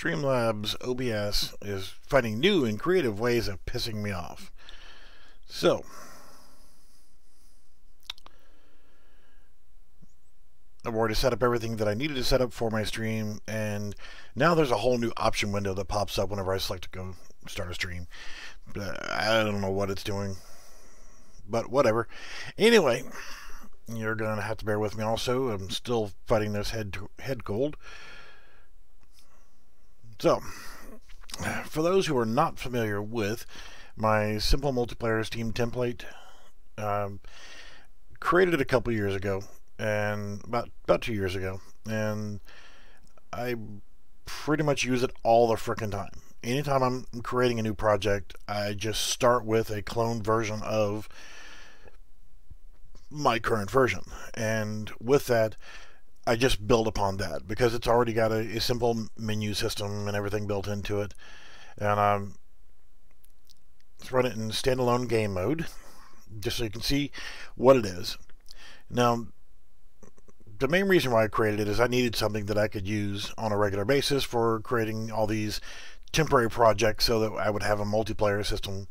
Streamlabs OBS is finding new and creative ways of pissing me off. So, I've already set up everything that I needed to set up for my stream, and now there's a whole new option window that pops up whenever I select to go start a stream. I don't know what it's doing, but whatever. Anyway, you're going to have to bear with me also. I'm still fighting this head, head cold. So, for those who are not familiar with my simple multiplayer Steam template, um, created a couple years ago, and about about two years ago, and I pretty much use it all the frickin' time. Anytime I'm creating a new project, I just start with a cloned version of my current version, and with that, I just build upon that because it's already got a, a simple menu system and everything built into it. And um, let's run it in standalone game mode just so you can see what it is. Now, the main reason why I created it is I needed something that I could use on a regular basis for creating all these temporary projects so that I would have a multiplayer system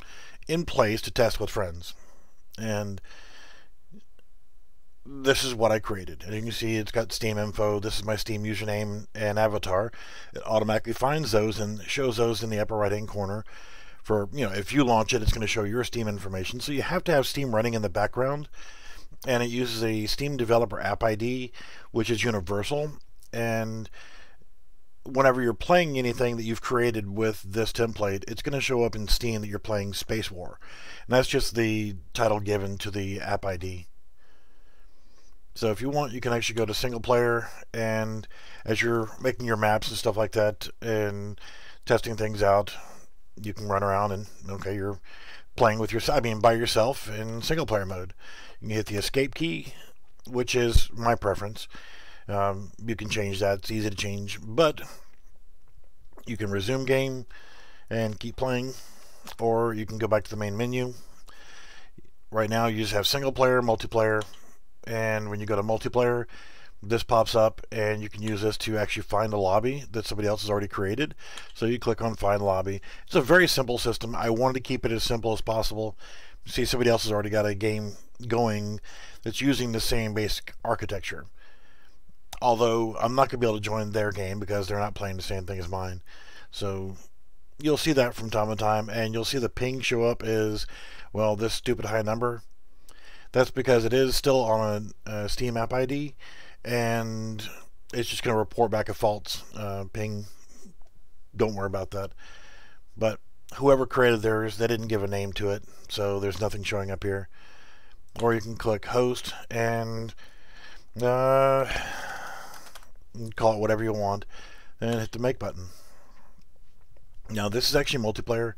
in place to test with friends. And this is what I created. And you can see it's got Steam info. This is my Steam username and avatar. It automatically finds those and shows those in the upper right hand corner. For, you know, if you launch it, it's going to show your Steam information. So you have to have Steam running in the background. And it uses a Steam Developer App ID, which is universal. And whenever you're playing anything that you've created with this template, it's going to show up in Steam that you're playing Spacewar. And that's just the title given to the app ID. So if you want, you can actually go to single player and as you're making your maps and stuff like that and testing things out, you can run around and, okay, you're playing with your, I mean, by yourself in single player mode. You can hit the escape key, which is my preference. Um, you can change that. It's easy to change, but you can resume game and keep playing, or you can go back to the main menu. Right now, you just have single player, multiplayer, and when you go to multiplayer this pops up and you can use this to actually find a lobby that somebody else has already created. So you click on find lobby. It's a very simple system. I wanted to keep it as simple as possible. See somebody else has already got a game going that's using the same basic architecture. Although I'm not going to be able to join their game because they're not playing the same thing as mine. So you'll see that from time to time and you'll see the ping show up as well this stupid high number that's because it is still on a, a Steam app ID, and it's just going to report back a false uh, ping. Don't worry about that. But whoever created theirs, they didn't give a name to it, so there's nothing showing up here. Or you can click host and uh, call it whatever you want, and hit the make button. Now this is actually multiplayer.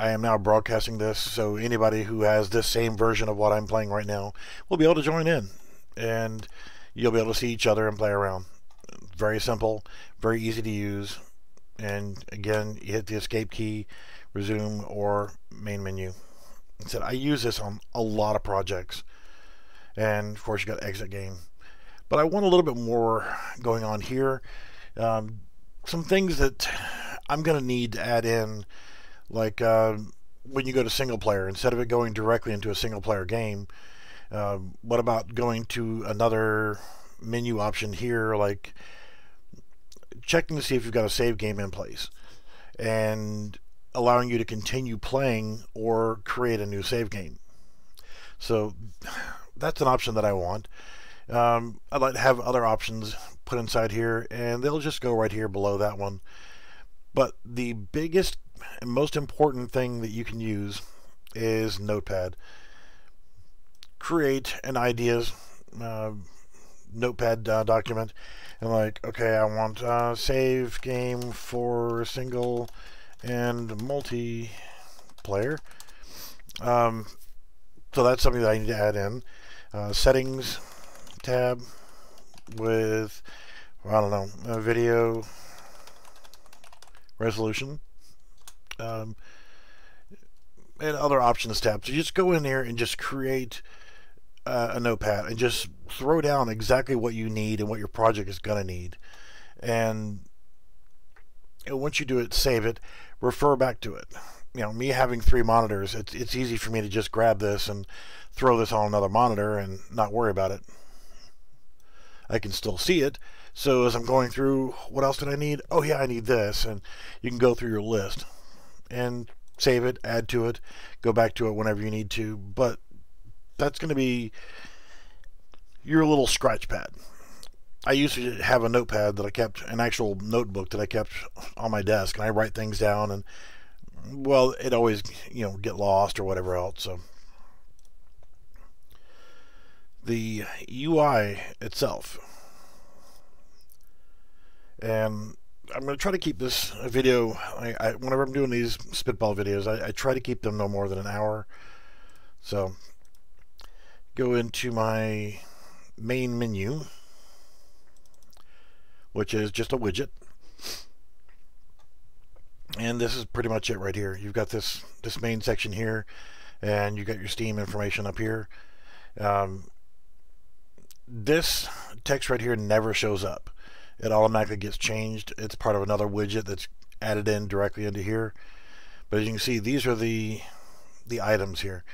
I am now broadcasting this, so anybody who has this same version of what I'm playing right now will be able to join in, and you'll be able to see each other and play around. Very simple, very easy to use, and again, you hit the escape key, resume, or main menu. I said I use this on a lot of projects, and of course you got exit game. But I want a little bit more going on here. Um, some things that I'm going to need to add in like uh, when you go to single player, instead of it going directly into a single player game, uh, what about going to another menu option here, like checking to see if you've got a save game in place and allowing you to continue playing or create a new save game. So that's an option that I want. Um, I'd like to have other options put inside here, and they'll just go right here below that one. But the biggest most important thing that you can use is Notepad. Create an ideas uh, Notepad uh, document and like, okay, I want uh, save game for single and multiplayer. Um, so that's something that I need to add in. Uh, settings tab with, I don't know, video resolution um, and other options tabs. So just go in there and just create uh, a notepad and just throw down exactly what you need and what your project is going to need. And and once you do it, save it, refer back to it. You know, me having three monitors, it's, it's easy for me to just grab this and throw this on another monitor and not worry about it. I can still see it. So as I'm going through, what else did I need? Oh yeah, I need this. And you can go through your list and save it, add to it, go back to it whenever you need to. But that's going to be your little scratch pad. I used to have a notepad that I kept, an actual notebook that I kept on my desk, and I write things down, and well, it always, you know, get lost or whatever else. So the UI itself, and I'm going to try to keep this video. I, I, whenever I'm doing these spitball videos, I, I try to keep them no more than an hour. So go into my main menu which is just a widget. And this is pretty much it right here. You've got this this main section here, and you got your Steam information up here. Um, this text right here never shows up. It automatically gets changed. It's part of another widget that's added in directly into here. But as you can see, these are the the items here.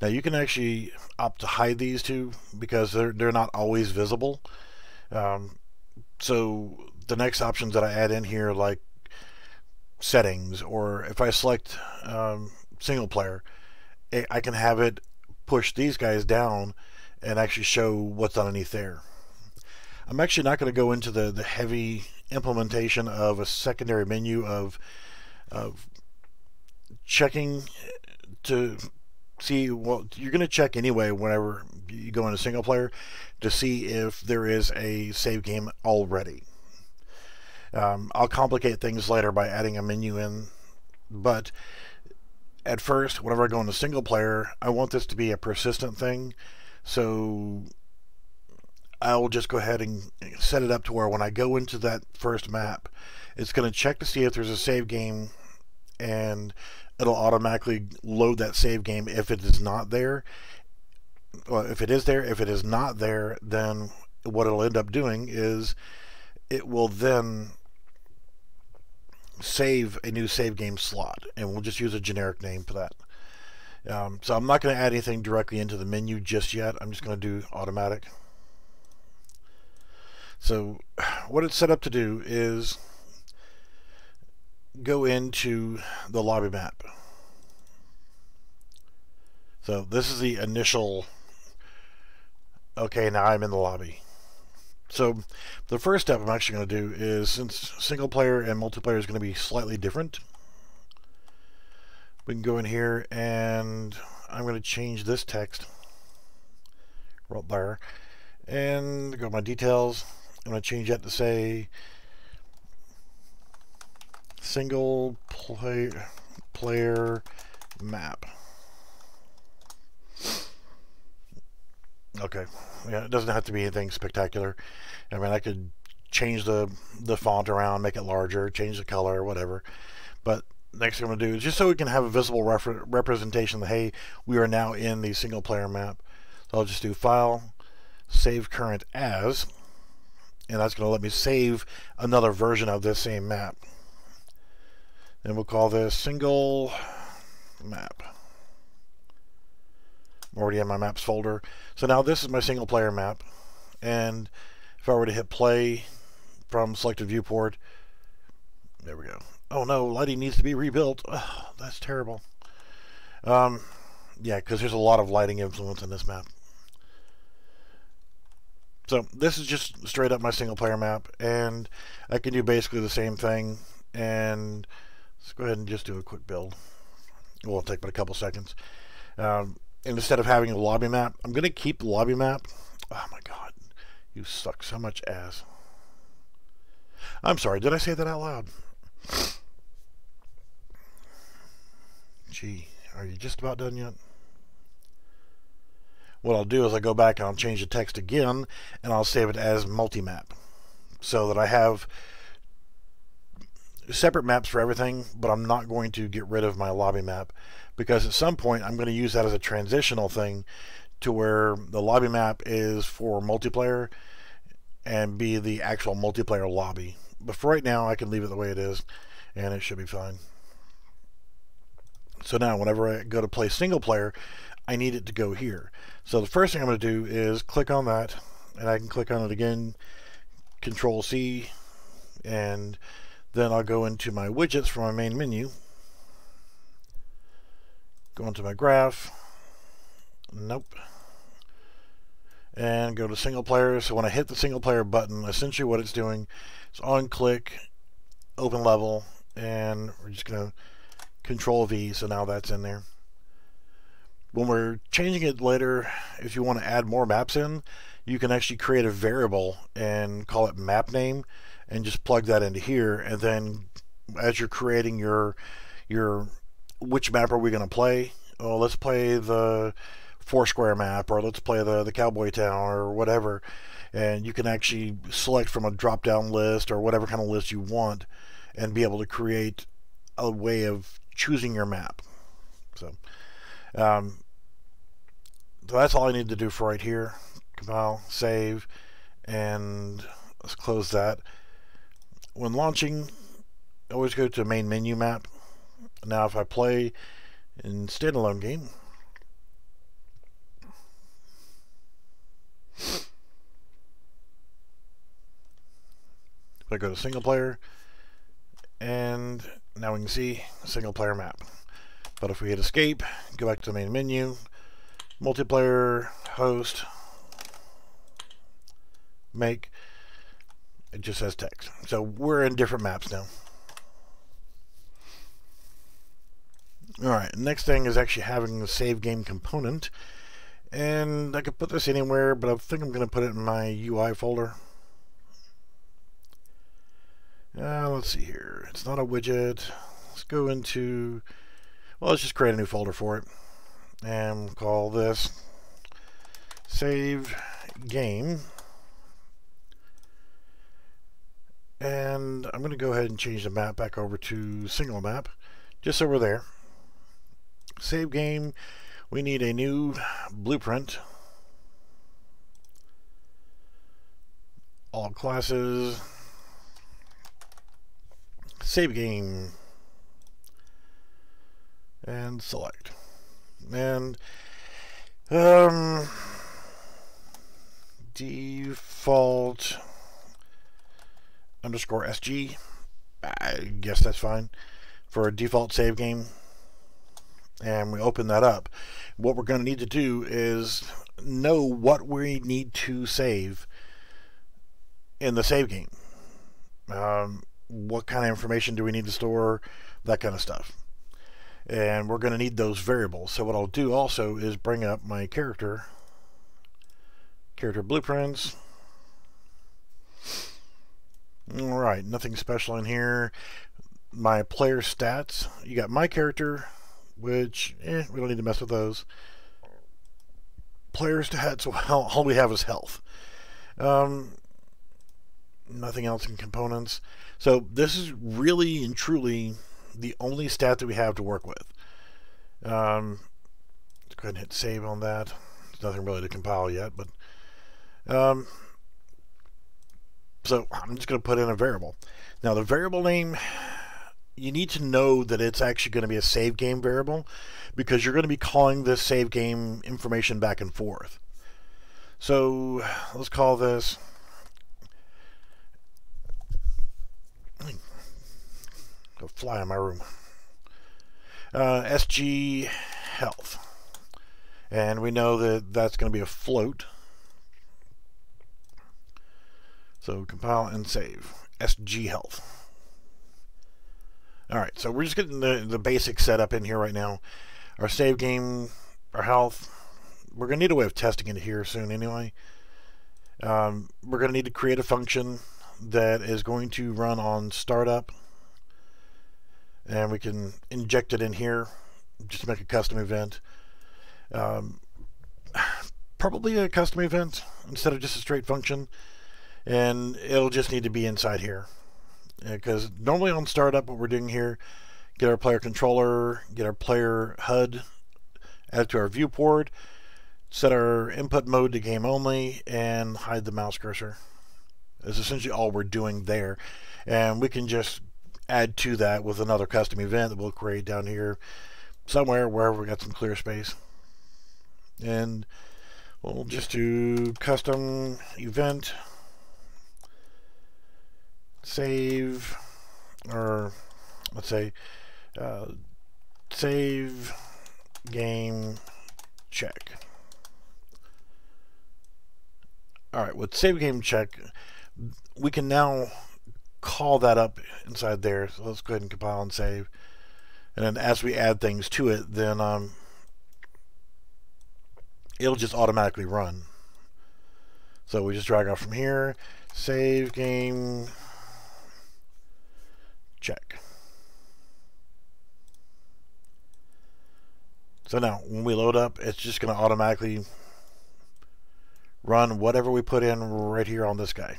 Now you can actually opt to hide these two because they're they're not always visible. Um, so the next options that I add in here like settings or if I select um, single player I can have it push these guys down and actually show what's underneath there. I'm actually not going to go into the, the heavy implementation of a secondary menu of, of checking to see well you're going to check anyway whenever you go into single player to see if there is a save game already. Um, I'll complicate things later by adding a menu in, but at first, whenever I go into single player, I want this to be a persistent thing, so I will just go ahead and set it up to where when I go into that first map, it's going to check to see if there's a save game and it'll automatically load that save game if it is not there. Well, if it is there, if it is not there, then what it'll end up doing is it will then save a new save game slot, and we'll just use a generic name for that. Um, so I'm not going to add anything directly into the menu just yet. I'm just going to do automatic. So what it's set up to do is go into the lobby map. So this is the initial, okay, now I'm in the lobby. So the first step I'm actually going to do is, since single player and multiplayer is going to be slightly different, we can go in here and I'm going to change this text right there and go to my details. I'm going to change that to say single play, player map. Okay. Yeah, it doesn't have to be anything spectacular. I mean, I could change the the font around, make it larger, change the color, whatever. But next thing I'm going to do is just so we can have a visible representation that, hey, we are now in the single player map. So I'll just do File, Save Current As, and that's going to let me save another version of this same map. And we'll call this single map. I'm already in my maps folder. So now this is my single player map. And if I were to hit play from selected viewport, there we go. Oh no, lighting needs to be rebuilt. That's terrible. Um, yeah, because there's a lot of lighting influence in this map. So this is just straight up my single player map, and I can do basically the same thing. And Let's go ahead and just do a quick build. It won't take but a couple seconds. Um, and instead of having a lobby map, I'm going to keep the lobby map. Oh my god, you suck so much ass. I'm sorry, did I say that out loud? Gee, are you just about done yet? What I'll do is I'll go back and I'll change the text again and I'll save it as multi-map so that I have separate maps for everything, but I'm not going to get rid of my lobby map because at some point I'm going to use that as a transitional thing to where the lobby map is for multiplayer and be the actual multiplayer lobby. But for right now, I can leave it the way it is, and it should be fine. So now, whenever I go to play single player, I need it to go here. So the first thing I'm going to do is click on that, and I can click on it again, Control C, and then I'll go into my widgets from my main menu, go into my graph, nope, and go to single player. So when I hit the single player button, essentially what it's doing is on click, open level, and we're just going to control V, so now that's in there. When we're changing it later, if you want to add more maps in, you can actually create a variable and call it map name and just plug that into here and then as you're creating your your which map are we going to play oh let's play the Foursquare map or let's play the, the Cowboy Town or whatever. And you can actually select from a drop down list or whatever kind of list you want and be able to create a way of choosing your map. So, um, so that's all I need to do for right here. Compile, save, and let's close that. When launching, always go to main menu map. Now if I play in standalone game, I go to single player, and now we can see single player map. But if we hit escape, go back to the main menu, multiplayer, host, make, it just says text. So we're in different maps now. Alright, next thing is actually having the save game component. And I could put this anywhere, but I think I'm going to put it in my UI folder. Uh, let's see here. It's not a widget. Let's go into, well, let's just create a new folder for it. And call this save game. And I'm going to go ahead and change the map back over to single map, just so we're there. Save game. We need a new blueprint. All classes save game and select and um default underscore sg I guess that's fine. For a default save game. And we open that up. What we're going to need to do is know what we need to save in the save game. Um, what kind of information do we need to store, that kind of stuff. And we're going to need those variables. So what I'll do also is bring up my character, character blueprints. All right, nothing special in here. My player stats, you got my character, which eh, we don't need to mess with those. Player stats, well, all we have is health. Um, nothing else in components. So this is really and truly the only stat that we have to work with. Um, let's go ahead and hit save on that. There's nothing really to compile yet, but um, so I'm just going to put in a variable. Now the variable name, you need to know that it's actually going to be a save game variable because you're going to be calling this save game information back and forth. So let's call this Fly in my room. Uh, SG Health. And we know that that's going to be a float. So compile and save. SG Health. Alright, so we're just getting the, the basic setup in here right now. Our save game, our health. We're going to need a way of testing it here soon anyway. Um, we're going to need to create a function that is going to run on startup and we can inject it in here just to make a custom event. Um, probably a custom event instead of just a straight function and it'll just need to be inside here. Because normally on startup what we're doing here get our player controller get our player HUD add it to our viewport set our input mode to game only and hide the mouse cursor. Is essentially all we're doing there. And we can just add to that with another custom event that we'll create down here somewhere wherever we got some clear space. And we'll just do custom event save or let's say uh, save game check. All right, with save game check, we can now call that up inside there. So let's go ahead and compile and save. And then as we add things to it, then um, it'll just automatically run. So we just drag off from here, save game check. So now when we load up, it's just going to automatically run whatever we put in right here on this guy.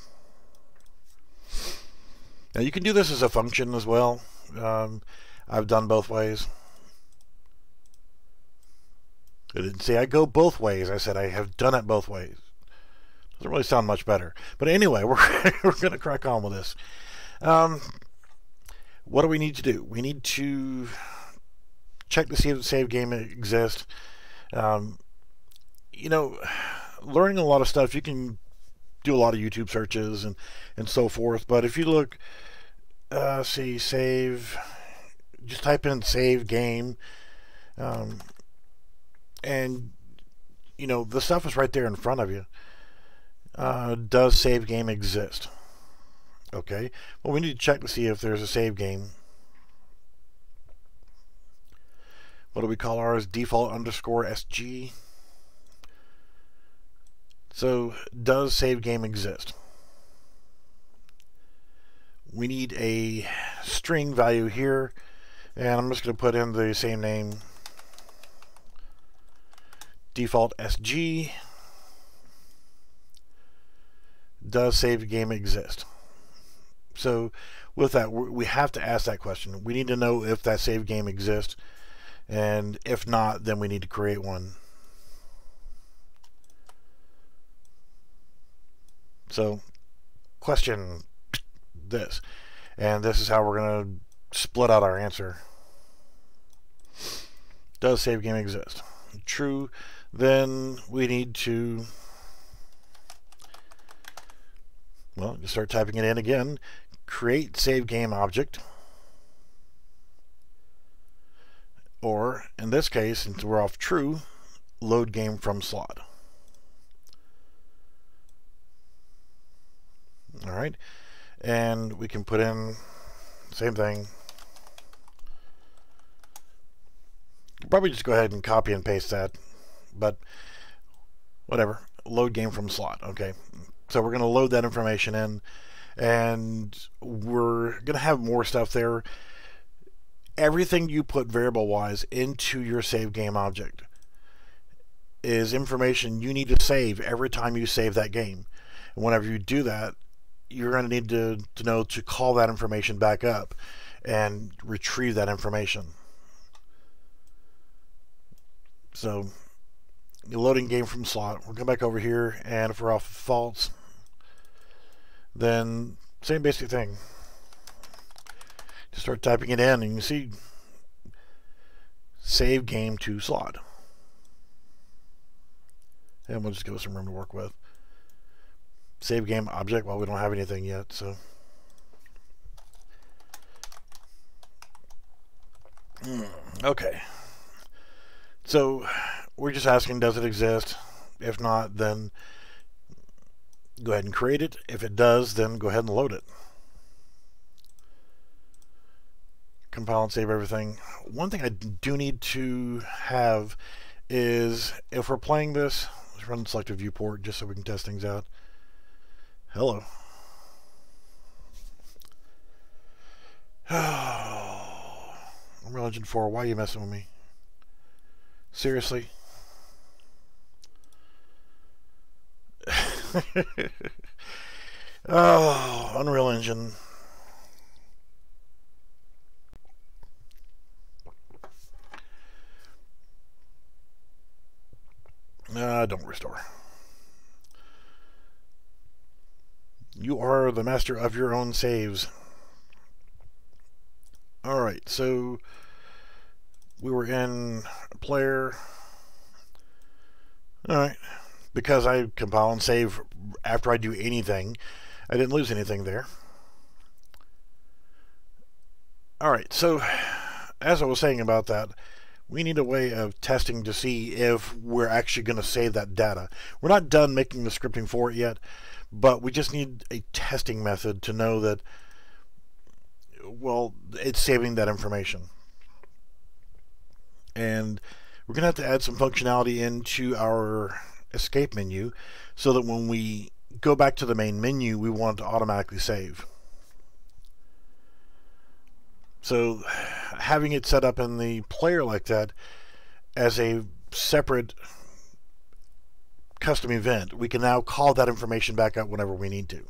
Now you can do this as a function as well. Um, I've done both ways. I didn't say I go both ways. I said I have done it both ways. Doesn't really sound much better. But anyway, we're, we're going to crack on with this. Um, what do we need to do? We need to check to see if the save game exists. Um, you know, learning a lot of stuff, you can do a lot of YouTube searches and, and so forth. But if you look, uh, see, save, just type in save game, um, and you know the stuff is right there in front of you. Uh, does save game exist? Okay, well we need to check to see if there's a save game. What do we call ours? Default underscore SG. So, does save game exist? We need a string value here, and I'm just going to put in the same name, default SG. Does save game exist? So, with that, we have to ask that question. We need to know if that save game exists, and if not, then we need to create one. So, question this. And this is how we're going to split out our answer. Does save game exist? True. Then we need to, well, just start typing it in again. Create save game object. Or, in this case, since we're off true, load game from slot. All right? And we can put in same thing. Probably just go ahead and copy and paste that but whatever. Load game from slot okay? So we're to load that information in and we're to have more stuff there. Everything you put variable wise into your save game object is information you need to save every time you save that game. And whenever you do that you're going to need to, to know to call that information back up and retrieve that information. So, loading game from slot. We'll come back over here, and if we're off false, then same basic thing. Just start typing it in, and you see save game to slot. And we'll just give us some room to work with save game object well we don't have anything yet so. Hmm, okay. So we're just asking does it exist? If not then go ahead and create it. If it does then go ahead and load it. Compile and save everything. One thing I do need to have is if we're playing this let's run selective viewport just so we can test things out Hello. Unreal Engine 4, why are you messing with me? Seriously? oh, Unreal Engine. Uh, don't restore. You are the master of your own saves. All right, so we were in player. All right, because I compile and save after I do anything, I didn't lose anything there. All right, so as I was saying about that, we need a way of testing to see if we're actually going to save that data. We're not done making the scripting for it yet, but we just need a testing method to know that, well, it's saving that information. And we're going to have to add some functionality into our escape menu so that when we go back to the main menu, we want to automatically save. So having it set up in the player like that as a separate custom event, we can now call that information back up whenever we need to.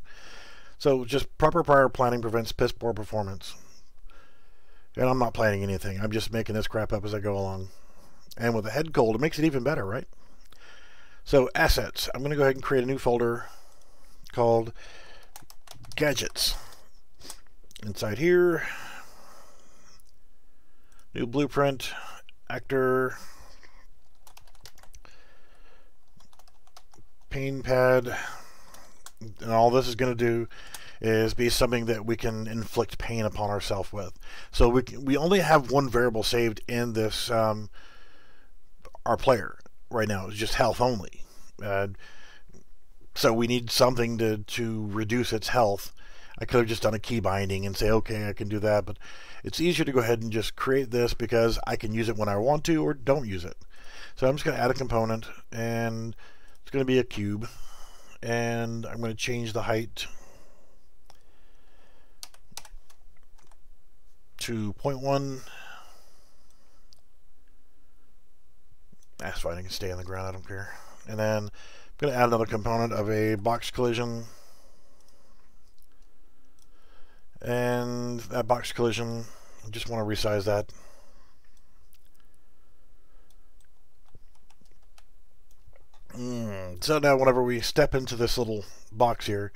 So just proper prior planning prevents piss poor performance. And I'm not planning anything. I'm just making this crap up as I go along. And with a head cold, it makes it even better, right? So assets. I'm going to go ahead and create a new folder called gadgets. Inside here, new blueprint, actor, pain pad, and all this is going to do is be something that we can inflict pain upon ourselves with. So we we only have one variable saved in this um, our player right now. It's just health only. Uh, so we need something to, to reduce its health. I could have just done a key binding and say, okay, I can do that, but it's easier to go ahead and just create this because I can use it when I want to or don't use it. So I'm just going to add a component and it's going to be a cube and I'm going to change the height to 0.1 that's fine, I can stay on the ground, I don't care. And then I'm going to add another component of a box collision. And that box collision, I just want to resize that. Mm. So now whenever we step into this little box here,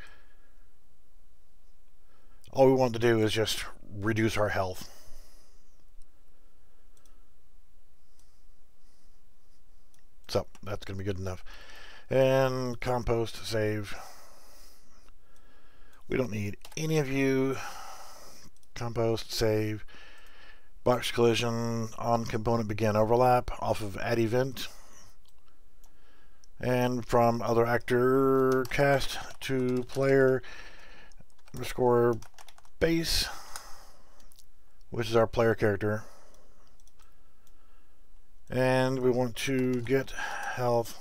all we want to do is just reduce our health. So that's going to be good enough. And compile save. We don't need any of you. Compile save. Box collision on component begin overlap off of add event and from other actor cast to player underscore base which is our player character. And we want to get health.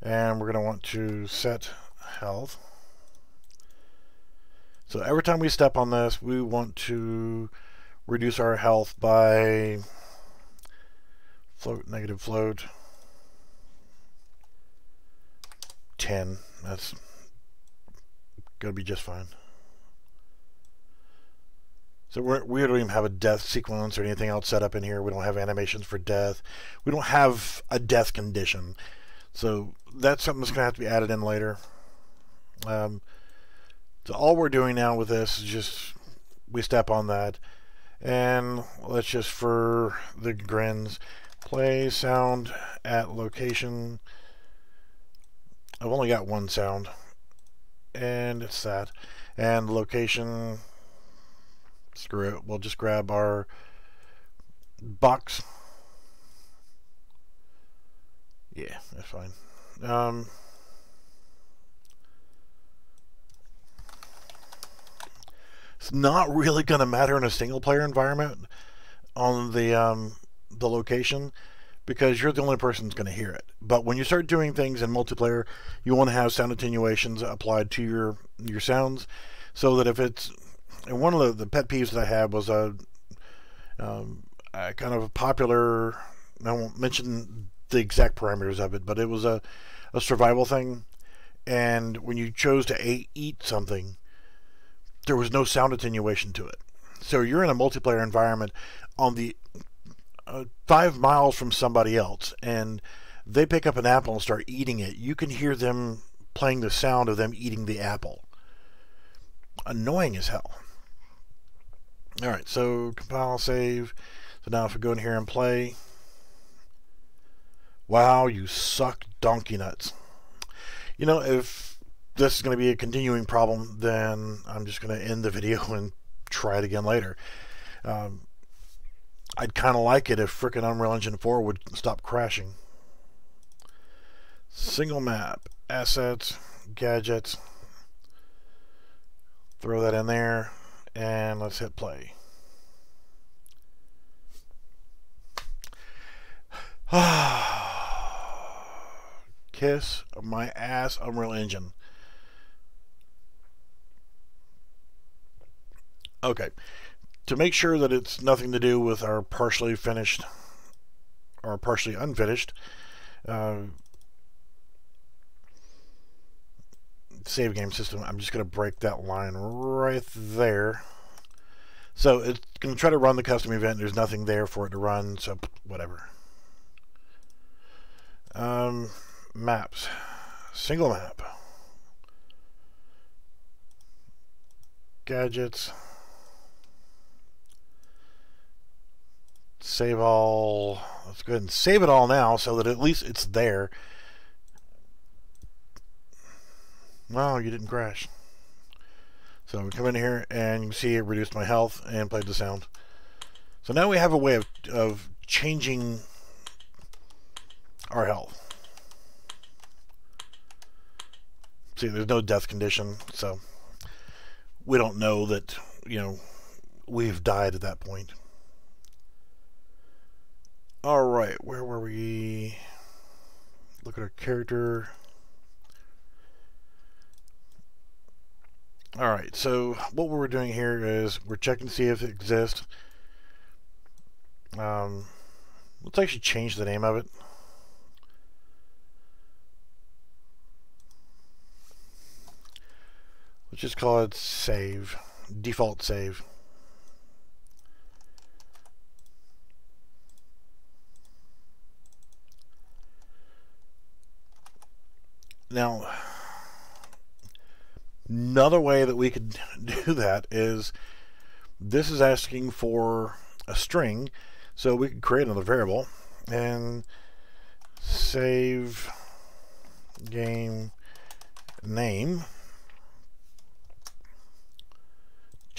And we're going to want to set health. So every time we step on this, we want to reduce our health by float, negative float, 10. That's going to be just fine. So we're, we do not even have a death sequence or anything else set up in here. We don't have animations for death. We don't have a death condition. So that's something that's going to have to be added in later. Um, so all we're doing now with this is just we step on that and let's just for the grins play sound at location I've only got one sound and it's that. And location screw it. We'll just grab our box. Yeah, that's fine. Um, it's not really to matter in a single player environment on the um, the location because you're the only person that's going to hear it. But when you start doing things in multiplayer, you want to have sound attenuations applied to your your sounds, so that if it's and one of the, the pet peeves that I had was a, um, a kind of a popular. I won't mention the exact parameters of it, but it was a, a survival thing. And when you chose to eat something, there was no sound attenuation to it. So you're in a multiplayer environment on the uh, five miles from somebody else, and they pick up an apple and start eating it. You can hear them playing the sound of them eating the apple. Annoying as hell. All right, so compile, save. So now if we go in here and play, wow, you suck donkey nuts. You know, if this is going to be a continuing problem, then I'm just going to end the video and try it again later. Um, I'd kind of like it if frickin' Unreal Engine 4 would stop crashing. Single map, assets, gadgets. Throw that in there, and let's hit play. Kiss my ass, Unreal Engine. Okay. To make sure that it's nothing to do with our partially finished or partially unfinished uh, save game system, I'm just going to break that line right there. So it's going to try to run the custom event. There's nothing there for it to run, so whatever. Um, maps. Single map. Gadgets. Save all. Let's go ahead and save it all now so that at least it's there. Wow, you didn't crash. So we come in here and you can see it reduced my health and played the sound. So now we have a way of, of changing our health. See, there's no death condition, so we don't know that, you know, we've died at that point. Alright, where were we? Look at our character. Alright, so what we're doing here is we're checking to see if it exists. Um, let's actually change the name of it. Let's just call it save, default save. Now, another way that we could do that is this is asking for a string, so we could create another variable and save game name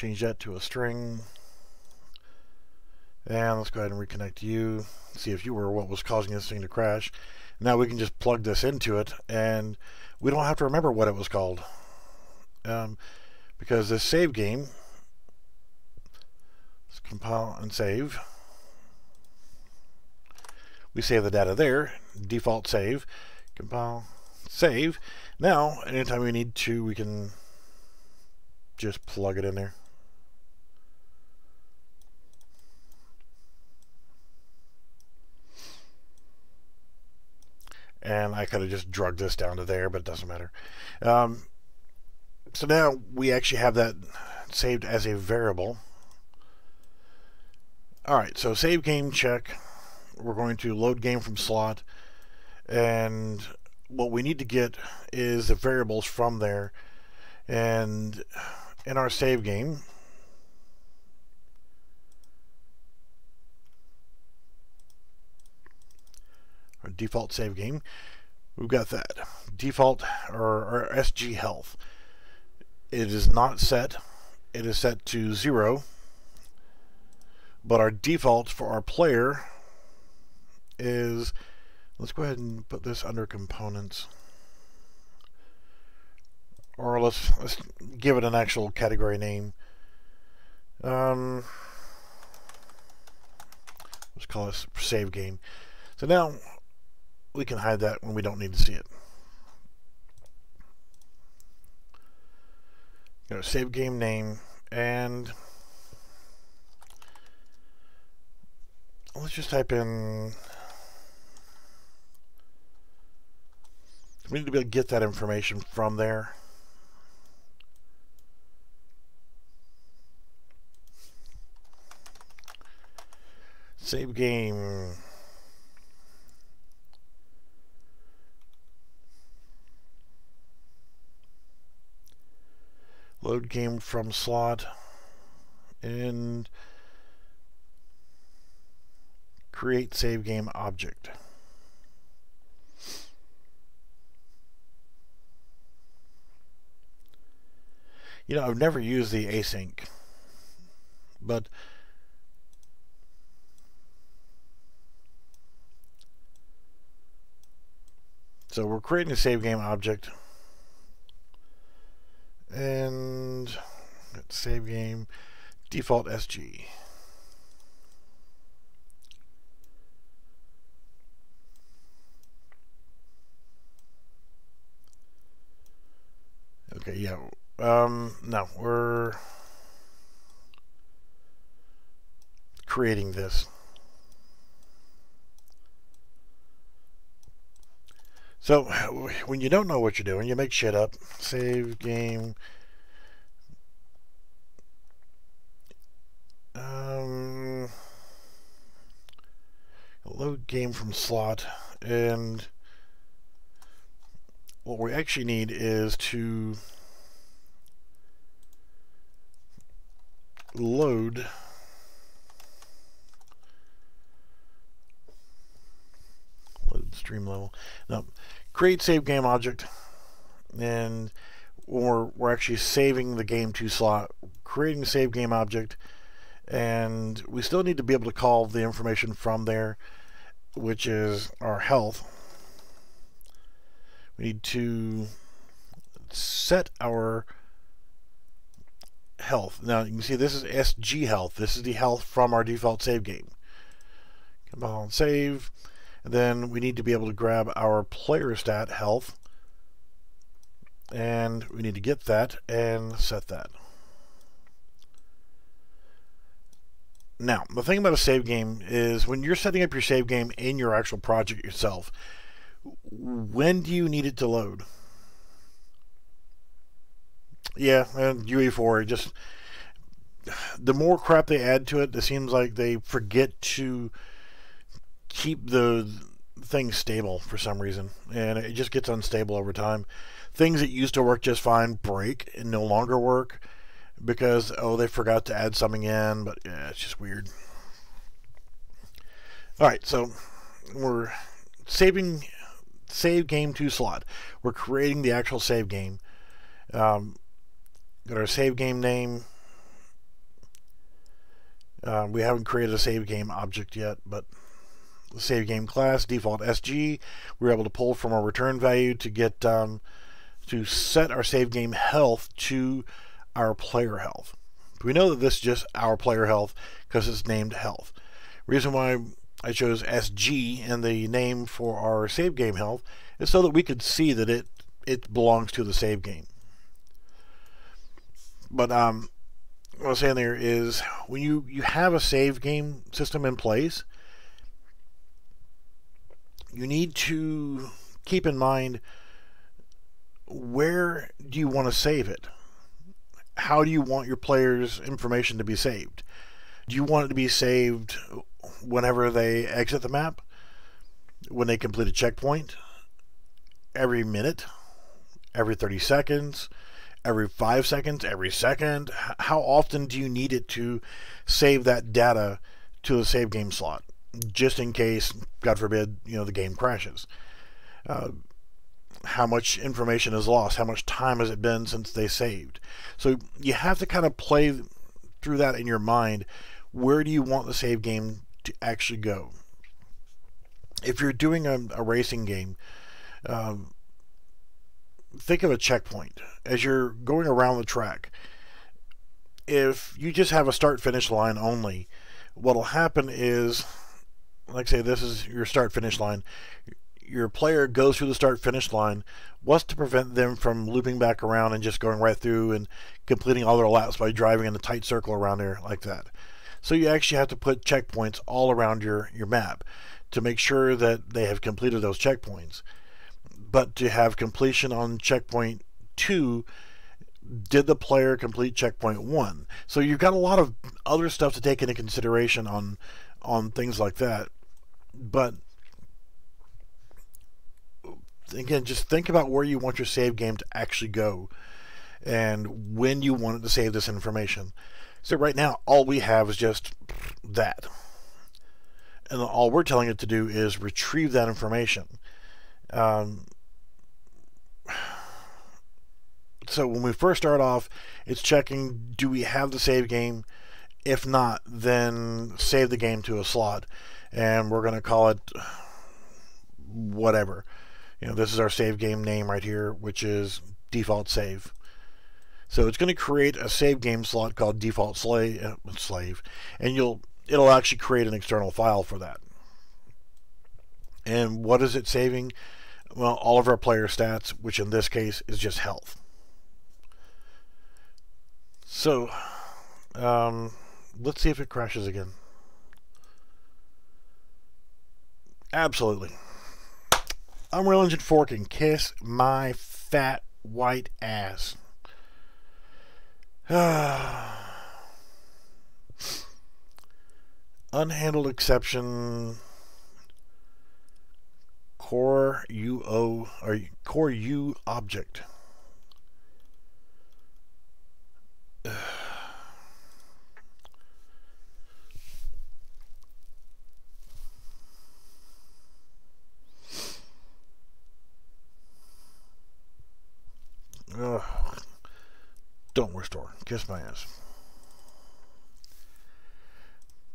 change that to a string. And let's go ahead and reconnect to you, see if you were what was causing this thing to crash. Now we can just plug this into it, and we don't have to remember what it was called. Um, because this save game, let's compile and save. We save the data there, default save, compile, save. Now, anytime we need to, we can just plug it in there. And I could have just drugged this down to there, but it doesn't matter. Um, so now we actually have that saved as a variable. Alright, so save game check. We're going to load game from slot. And what we need to get is the variables from there. And in our save game, default save game. We've got that default or, or SG health. It is not set. It is set to zero. But our default for our player is, let's go ahead and put this under components. Or let's, let's give it an actual category name. Um, let's call this save game. So now we can hide that when we don't need to see it. Go to save game name and let's just type in we need to be able to get that information from there. Save game Load game from slot and create save game object. You know, I've never used the async, but so we're creating a save game object and save game default SG. Okay, yeah. Um, no, we're creating this. So, when you don't know what you're doing, you make shit up. Save game. Um, load game from slot. And what we actually need is to load load stream level. Now, create save game object, and we're, we're actually saving the game to slot, creating save game object, and we still need to be able to call the information from there, which is our health. We need to set our health. Now you can see this is SG health. This is the health from our default save game. Come on, save. Then we need to be able to grab our player stat health. And we need to get that and set that. Now, the thing about a save game is when you're setting up your save game in your actual project yourself, when do you need it to load? Yeah, and UE4 just the more crap they add to it, it seems like they forget to keep the thing stable for some reason, and it just gets unstable over time. Things that used to work just fine break and no longer work because oh they forgot to add something in, but yeah, it's just weird. All right, so we're saving save game to slot. We're creating the actual save game. Um, got our save game name. Uh, we haven't created a save game object yet, but save game class default SG. We're able to pull from our return value to get um, to set our save game health to our player health. We know that this is just our player health because it's named health. Reason why I chose SG and the name for our save game health is so that we could see that it it belongs to the save game. But um, what I was saying there is when you, you have a save game system in place, you need to keep in mind where do you want to save it? How do you want your players' information to be saved? Do you want it to be saved whenever they exit the map? When they complete a checkpoint? Every minute? Every 30 seconds? every five seconds, every second? How often do you need it to save that data to the save game slot, just in case, God forbid, you know, the game crashes? Uh, how much information is lost? How much time has it been since they saved? So you have to kind of play through that in your mind. Where do you want the save game to actually go? If you're doing a, a racing game, um, think of a checkpoint as you're going around the track. If you just have a start finish line only, what'll happen is, like say this is your start finish line, your player goes through the start finish line. What's to prevent them from looping back around and just going right through and completing all their laps by driving in a tight circle around there like that? So you actually have to put checkpoints all around your, your map to make sure that they have completed those checkpoints but to have completion on checkpoint two did the player complete checkpoint one so you've got a lot of other stuff to take into consideration on on things like that but again just think about where you want your save game to actually go and when you want it to save this information. So right now, all we have is just that. And all we're telling it to do is retrieve that information. Um, so when we first start off, it's checking, do we have the save game? If not, then save the game to a slot. And we're going to call it whatever. You know, this is our save game name right here, which is default save. So it's going to create a save game slot called default slave, uh, slave, and you'll it'll actually create an external file for that. And what is it saving? Well, all of our player stats, which in this case is just health. So, um, let's see if it crashes again. Absolutely. Unreal Engine 4 can kiss my fat white ass. Unhandled exception. Core UO or core U object. Don't. Kiss my ass.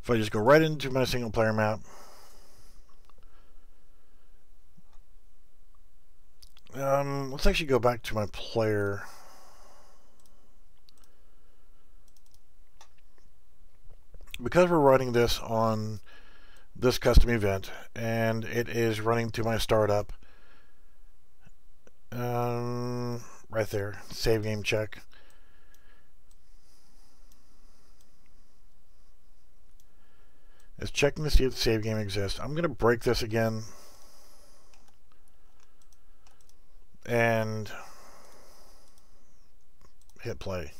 If I just go right into my single player map, um, let's actually go back to my player. Because we're running this on this custom event and it is running to my startup, um, right there, save game check. It's checking to see if the save game exists. I'm going to break this again. And hit play.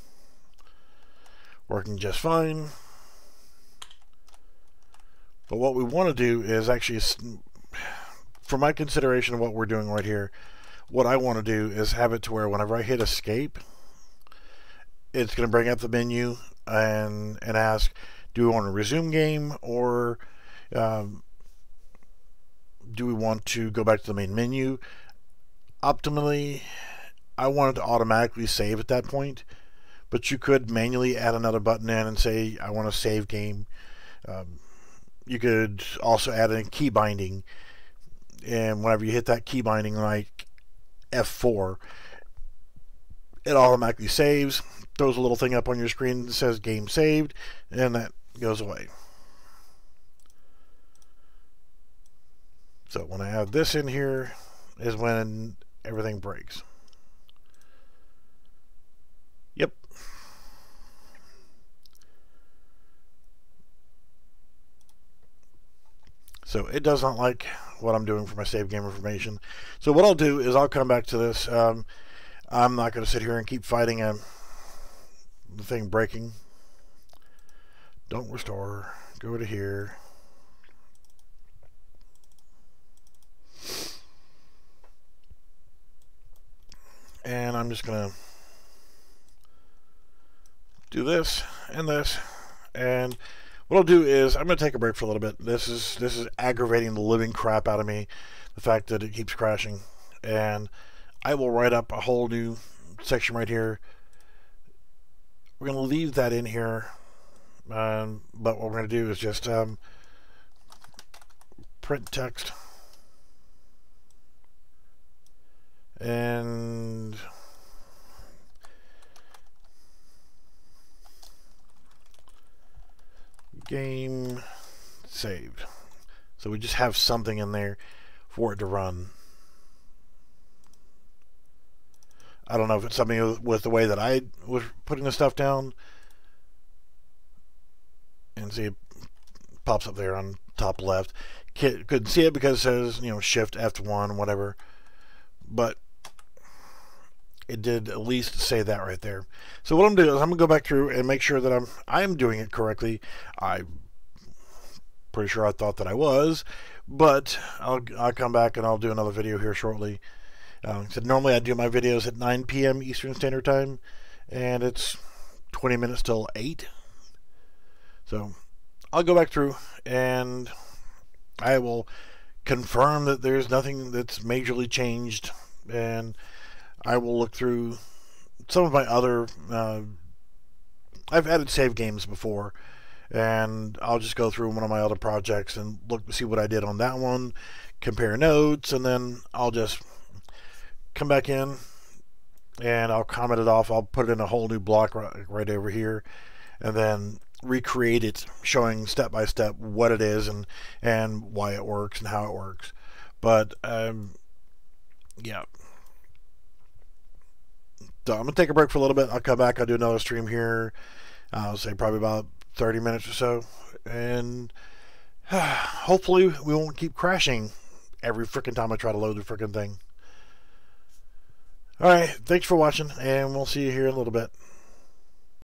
Working just fine. But what we want to do is actually, for my consideration of what we're doing right here, what I want to do is have it to where whenever I hit escape, it's going to bring up the menu and, and ask, do we want to resume game or um, do we want to go back to the main menu? Optimally, I want it to automatically save at that point, but you could manually add another button in and say, I want to save game. Um, you could also add a key binding, and whenever you hit that key binding, like F4, it automatically saves, throws a little thing up on your screen that says game saved, and that goes away. So when I have this in here is when everything breaks. Yep. So it does not like what I'm doing for my save game information. So what I'll do is I'll come back to this. Um, I'm not going to sit here and keep fighting a, the thing breaking. Don't restore. Go to here. And I'm just going to do this and this. And what I'll do is I'm going to take a break for a little bit. This is this is aggravating the living crap out of me. The fact that it keeps crashing. And I will write up a whole new section right here. We're going to leave that in here um, but what we're going to do is just um, print text and game saved. So we just have something in there for it to run. I don't know if it's something with the way that I was putting the stuff down and see it pops up there on top left. Couldn't see it because it says, you know, Shift F1, whatever. But it did at least say that right there. So what I'm doing is I'm gonna go back through and make sure that I'm I'm doing it correctly. I'm pretty sure I thought that I was, but I'll I'll come back and I'll do another video here shortly Uh, so normally I do my videos at 9 p.m. Eastern Standard Time, and it's 20 minutes till 8. So I'll go back through and I will confirm that there's nothing that's majorly changed, and I will look through some of my other. Uh, I've added save games before, and I'll just go through one of my other projects and look to see what I did on that one, compare notes, and then I'll just come back in and I'll comment it off. I'll put it in a whole new block right, right over here, and then recreate it, showing step by step what it is and and why it works and how it works. But um, yeah. So I'm gonna take a break for a little bit. I'll come back. I'll do another stream here. I'll say probably about 30 minutes or so, and hopefully we won't keep crashing every freaking time I try to load the freaking thing. All right, thanks for watching, and we'll see you here in a little bit.